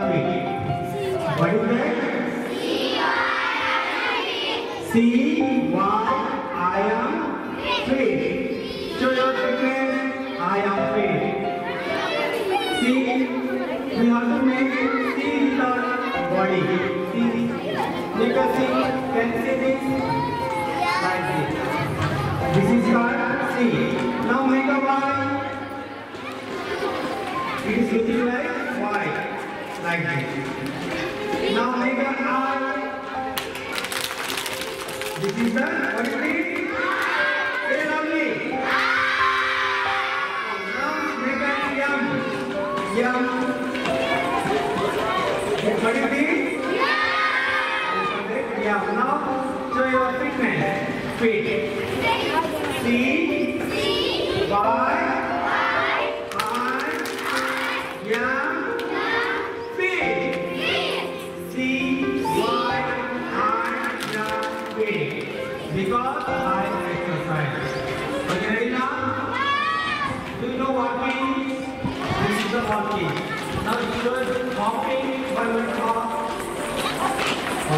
I What is that? See why I am free. Show your fitness. I am free. See, we have to make see with our body. See, make us see. Can you see this? Like this. This is called see. Now make a Y. It is looking like Y. Like this. Now make a I. This is the what is it? Very lovely. Now make a yum. Yum. What is it?